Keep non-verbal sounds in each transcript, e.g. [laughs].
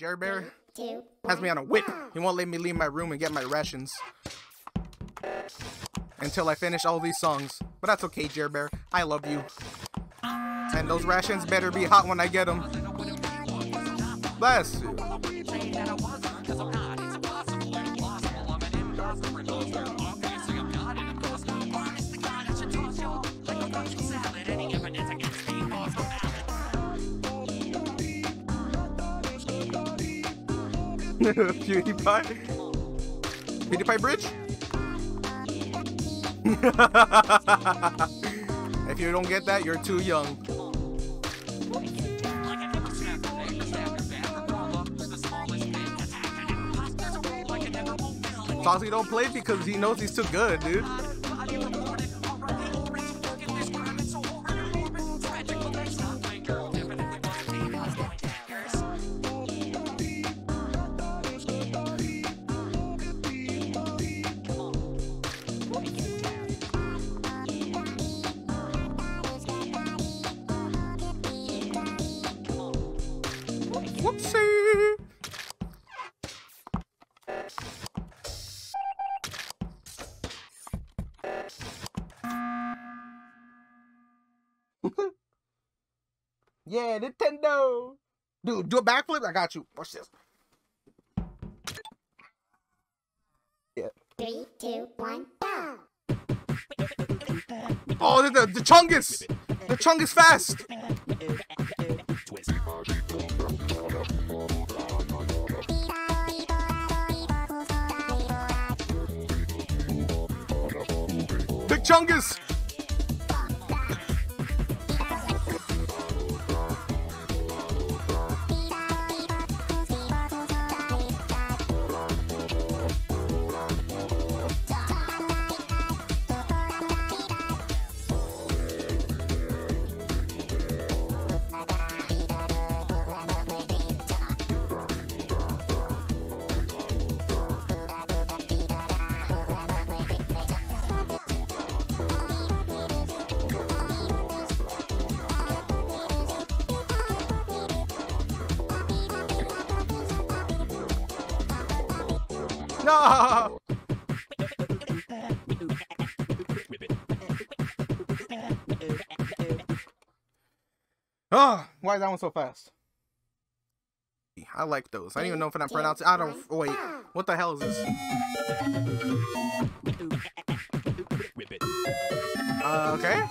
Jerry Bear has me on a whip. He won't let me leave my room and get my rations. Until I finish all these songs. But that's okay, Jerry Bear. I love you. And those rations better be hot when I get them. Bless you. [laughs] PewDiePie? PewDiePie bridge? [laughs] if you don't get that, you're too young. Foxy don't play because he knows he's too good, dude. Whoopsie! [laughs] yeah, Nintendo! Dude, do a backflip? I got you. Watch this. Yeah. Three, two, one, go! Oh, the, the, the Chungus! The Chungus fast! Chungus! No! Oh, why is that one so fast? I like those. I don't even know if I'm pronouncing. I don't. Wait, what the hell is this? Uh, okay.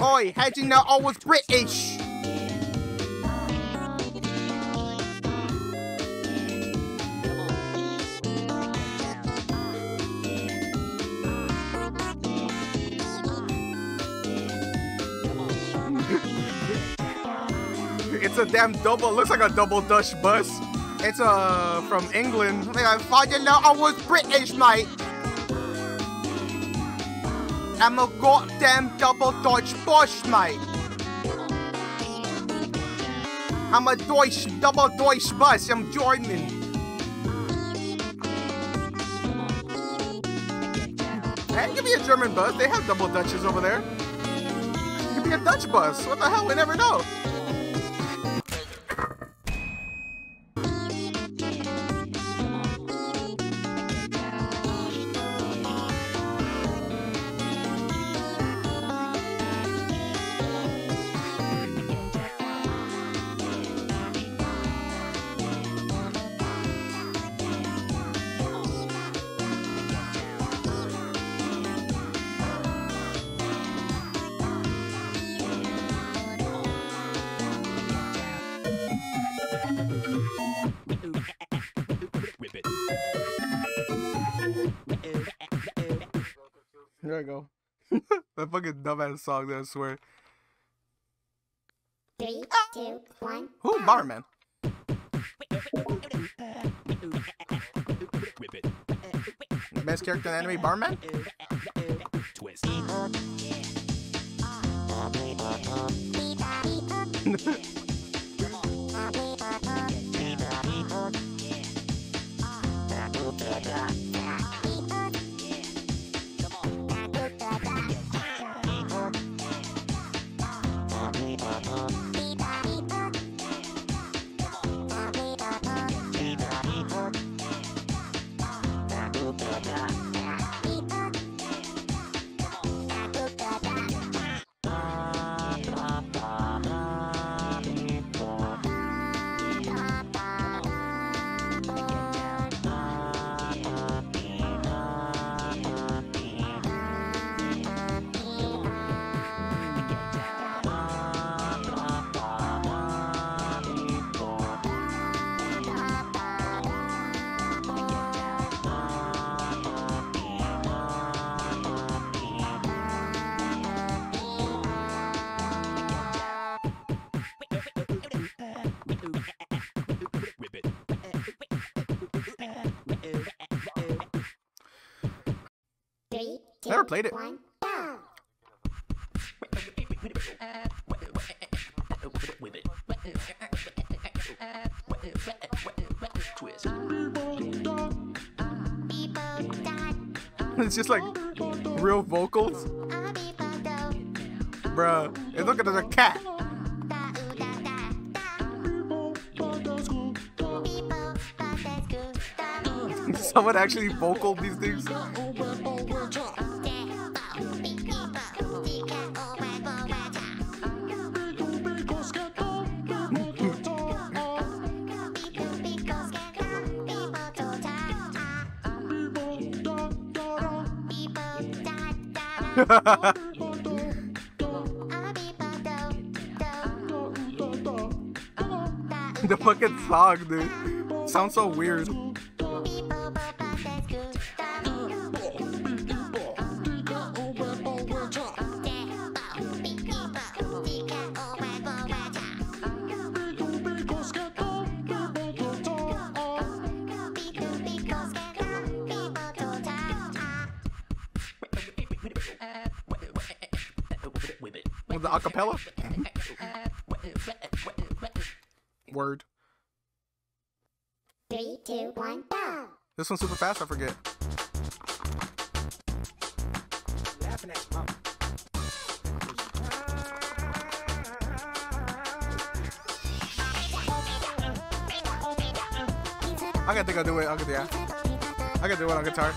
Oi, how'd you know I was British? A damn double. Looks like a double Dutch bus. It's uh from England. I thought you know I was British, mate. I'm a goddamn double Dutch bus, mate. I'm a Deutsch, double Deutsch bus. I'm German. Hey, give me a German bus. They have double Dutches over there. Give me a Dutch bus. What the hell? We never know. there I go. that fucking dumbass song that I swear. Three, two, one. Who barman? Best character in the anime, barman. Twist. Never played it. One. [laughs] It's just like real vocals. Bruh. It's looking at a cat. [laughs] Someone actually vocal these things. The fucking song, dude. Sounds so weird. With the acapella? [laughs] Word. Three, two, one, go! This one's super fast, I forget. I can think I'll do it. I can, yeah. I can do it on guitar.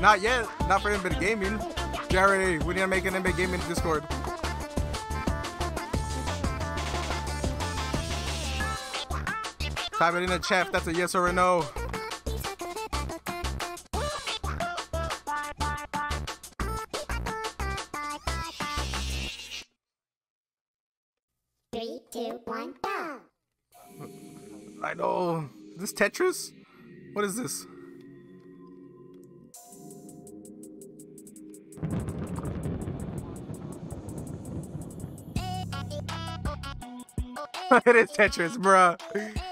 Not yet. Not for InBed Gaming. Jared, we need to make an InBed Gaming Discord. Type it in the chat if that's a yes or a no. Three, two, one, go! I know. Is this Tetris? What is this? [laughs] it is Tetris, bruh.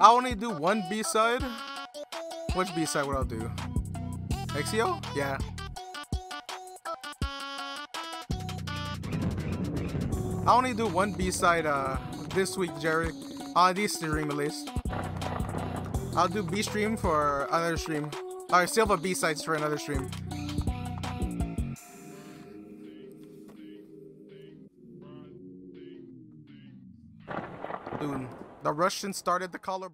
I only do one B side. Which B side would I do? Exio? Yeah. I only do one B side uh this week, Jerry. On this stream at least. I'll do B stream for another stream. Alright, still have a B-sides for another stream. The Russians started the color.